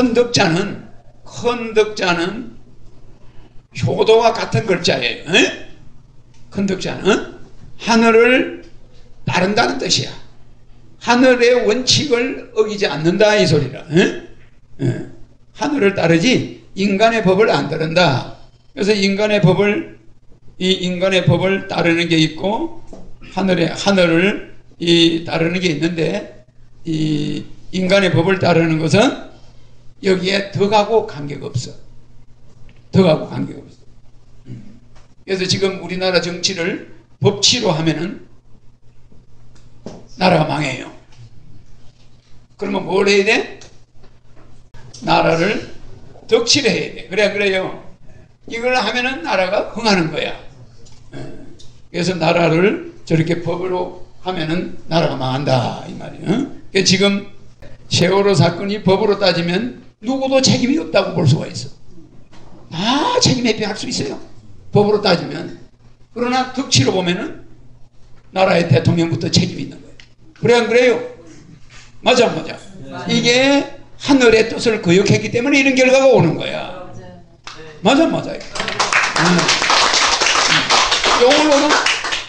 큰 덕자는 큰 덕자는 효도와 같은 글자예요. 에? 큰 덕자는 하늘을 따른다는 뜻이야. 하늘의 원칙을 어기지 않는다 이 소리라. 에? 에. 하늘을 따르지 인간의 법을 안 따른다. 그래서 인간의 법을 이 인간의 법을 따르는 게 있고 하늘의 하늘을 이 따르는 게 있는데 이 인간의 법을 따르는 것은 여기에 덕하고 관계가 없어. 덕하고 관계가 없어. 그래서 지금 우리나라 정치를 법치로 하면은 나라가 망해요. 그러면 뭘 해야 돼? 나라를 덕치려 해야 돼. 그래 그래요. 이걸 하면은 나라가 흥하는 거야. 예. 그래서 나라를 저렇게 법으로 하면은 나라가 망한다 이 말이에요. 그러니까 지금 세월호 사건이 법으로 따지면 누구도 책임이 없다고 볼 수가 있어. 다 책임 회피할 수 있어요. 법으로 따지면. 그러나 덕치로 보면은 나라의 대통령부터 책임이 있는 거예요. 그래 안 그래요? 맞아 맞아. 이게 하늘의 뜻을 거역했기 때문에 이런 결과가 오는 거야. 맞아 맞아요. 음. 요걸로는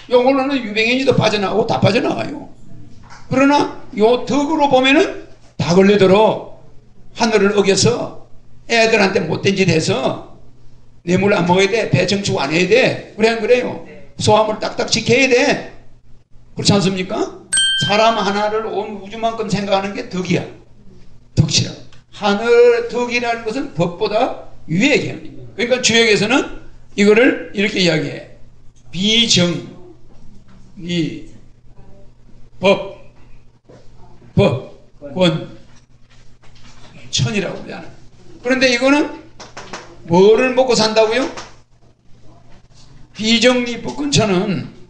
요걸로는 유병인지도 빠져나가고 다 빠져나가요. 그러나 요 덕으로 보면은 다 걸려들어 하늘을 어겨서 애들한테 못된 짓 해서 뇌물 안 먹어야 돼. 배 정축 안 해야 돼. 그래 안 그래요? 소화물 딱딱 지켜야 돼. 그렇지 않습니까? 사람 하나를 온 우주만큼 생각하는 게 덕이야. 덕치라. 하늘 덕이라는 것은 법보다 위의 개념입니다. 그러니까 주역에서는 이거를 이렇게 이야기해. 비정리 법 법, 권, 천이라고 그러잖아. 그런데 이거는 뭐를 먹고 산다고요? 비정리 법권천은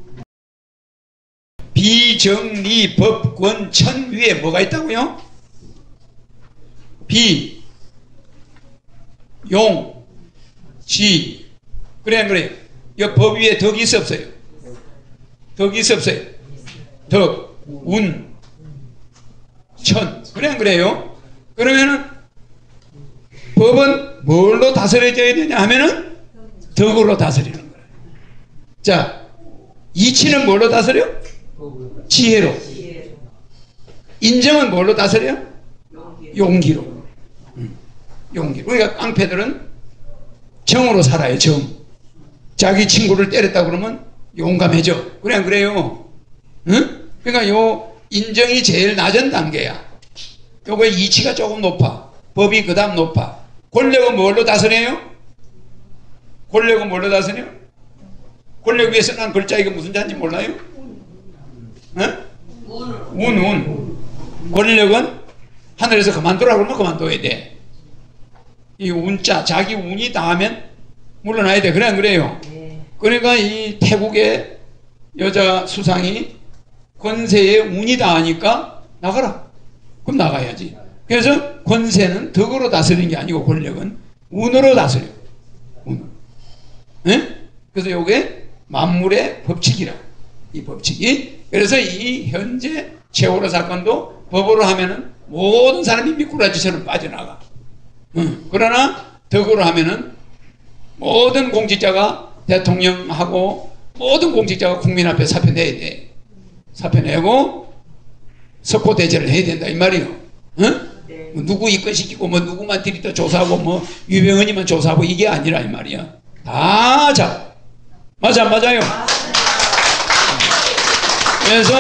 비정리 법권천 위에 뭐가 있다고요? 비, 용, 지. 그래, 안 그래요? 이법 위에 덕이 있어 없어요? 덕이 있어 없어요? 덕, 운, 천. 그래, 안 그래요? 그러면은 법은 뭘로 다스려져야 되냐 하면은 덕으로 다스리는 거예요. 자, 이치는 뭘로 다스려? 지혜로. 인정은 뭘로 다스려? 용기로. 음, 용기. 그러니까 깡패들은 정으로 살아요, 정. 자기 친구를 때렸다 그러면 용감해져. 안 그래요? 응? 그러니까 요 인정이 제일 낮은 단계야. 요거 이치가 조금 높아. 법이 그 다음 높아. 권력은 뭘로 다스려요? 권력은 뭘로 다스려? 권력 위에 서난 글자 이거 무슨 자인지 몰라요? 어? 운, 운. 권력은 하늘에서 그만두라 그러면 그만둬야 돼. 이 운자, 자기 운이 닿으면 물러나야 돼. 그래, 안 그래요? 그러니까 이 태국의 여자 수상이 권세에 운이 닿으니까 나가라. 그럼 나가야지. 그래서 권세는 덕으로 다스리는 게 아니고 권력은 운으로 다스려. 운. 네? 그래서 이게 만물의 법칙이라. 이 법칙이. 그래서 이 현재 세월호 사건도 법으로 하면은 모든 사람이 미꾸라지처럼 빠져나가. 응. 그러나 덕으로 하면은 모든 공직자가 대통령하고 모든 공직자가 국민 앞에 사표 내야 돼. 사표 내고 석고 대제를 해야 된다 이 말이요. 응? 누구 입건시키고 뭐 누구만 들이다 조사하고 뭐 유병헌이만 조사하고 이게 아니라 이 말이야. 다 자. 맞아 맞아요. 그래서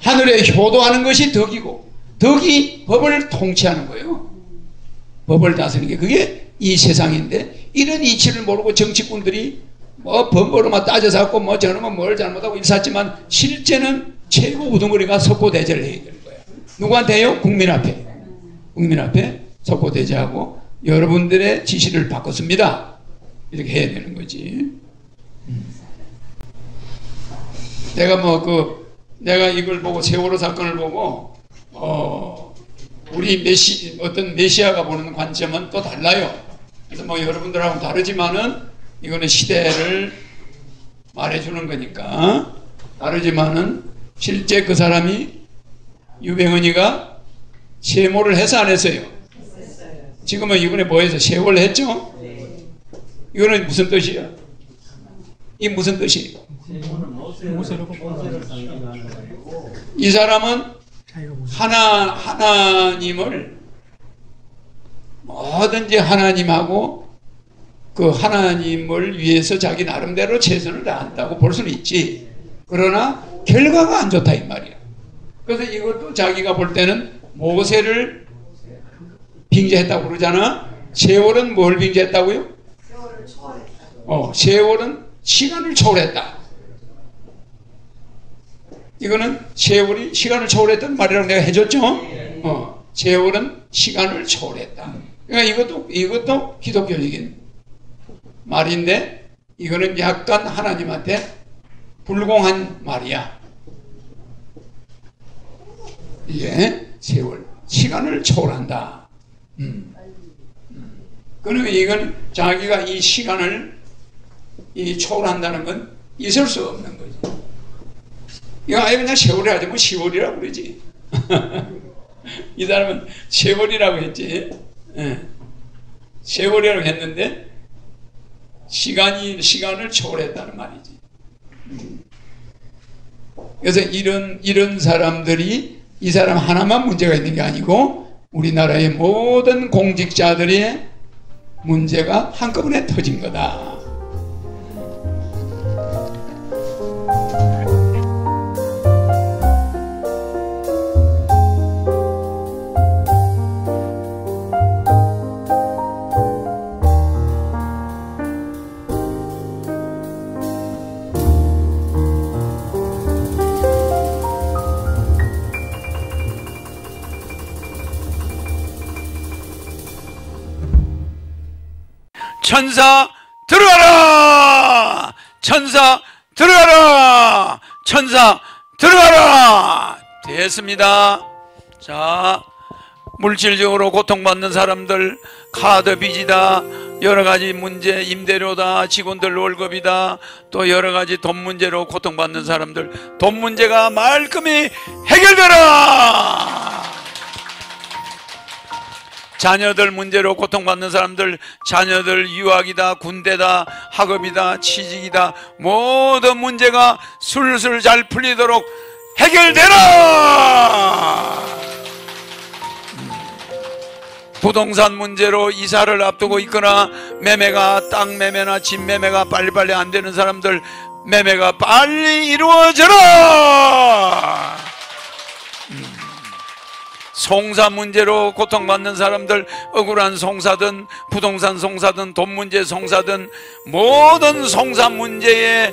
하늘에 효도하는 것이 덕이고 덕이 법을 통치하는 거예요. 법을 다스리는 게 그게 이 세상인데 이런 이치를 모르고 정치꾼들이 뭐 법으로만 따져서 뭐 저놈은 뭘 잘못하고 일샀지만 실제는 최고 우두머리가 석고 대제를 해야 되는 거예요. 누구한테요? 국민 앞에. 국민 앞에 석고대제하고 여러분들의 지시를 바꿨습니다. 이렇게 해야 되는 거지. 내가 뭐 그 내가 이걸 보고 세월호 사건을 보고 어 우리 메시 어떤 메시아가 보는 관점은 또 달라요. 그래서 뭐 여러분들하고 다르지만은 이거는 시대를 말해주는 거니까 다르지만은 실제 그 사람이 유병헌이가 세모를 해서 안 했어요. 지금은 이번에 뭐 해서 세월 했죠? 이거는 무슨 뜻이야? 이 무슨 뜻이에요? 이 사람은 하나 하나님을 뭐든지 하나님하고 그 하나님을 위해서 자기 나름대로 최선을 다한다고 볼 수는 있지. 그러나 결과가 안 좋다 이 말이야. 그래서 이것도 자기가 볼 때는 모세를 빙자했다고 그러잖아. 세월은 뭘 빙자했다고요? 세월을 초월했다. 어, 세월은 시간을 초월했다. 이거는 세월이 시간을 초월했다는 말이라고 내가 해줬죠? 어, 세월은 시간을 초월했다. 그러니까 이것도, 이것도 기독교적인 말인데, 이거는 약간 하나님한테 불공한 말이야. 이게 세월, 시간을 초월한다. 음. 음. 그러면 이건 자기가 이 시간을 이 초월한다는 건 있을 수 없는 거지. 이거 아예 그냥 세월이 하지 뭐 10월이라고 그러지. 이 사람은 세월이라고 했지. 예. 세월이라고 했는데 시간이 시간을 초월했다는 말이지. 음. 그래서 이런 이런 사람들이 이 사람 하나만 문제가 있는 게 아니고 우리나라의 모든 공직자들의 문제가 한꺼번에 터진 거다. 천사 들어가라! 천사 들어가라! 천사 들어가라! 됐습니다. 자, 물질적으로 고통받는 사람들, 카드 빚이다, 여러 가지 문제, 임대료다, 직원들 월급이다, 또 여러 가지 돈 문제로 고통받는 사람들, 돈 문제가 말끔히 해결되라! 자녀들 문제로 고통받는 사람들, 자녀들 유학이다, 군대다, 학업이다, 취직이다, 모든 문제가 술술 잘 풀리도록 해결되라! 음. 부동산 문제로 이사를 앞두고 있거나 매매가 땅 매매나 집 매매가 빨리빨리 안 되는 사람들 매매가 빨리 이루어져라! 송사 문제로 고통받는 사람들 억울한 송사든 부동산 송사든 돈 문제 송사든 모든 송사 문제에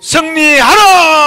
승리하라